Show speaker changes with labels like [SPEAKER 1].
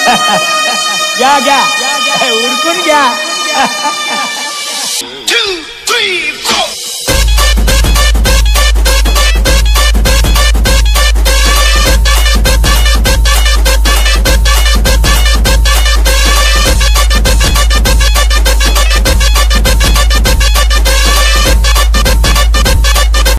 [SPEAKER 1] घ्या. घ्या. उरकून घ्या.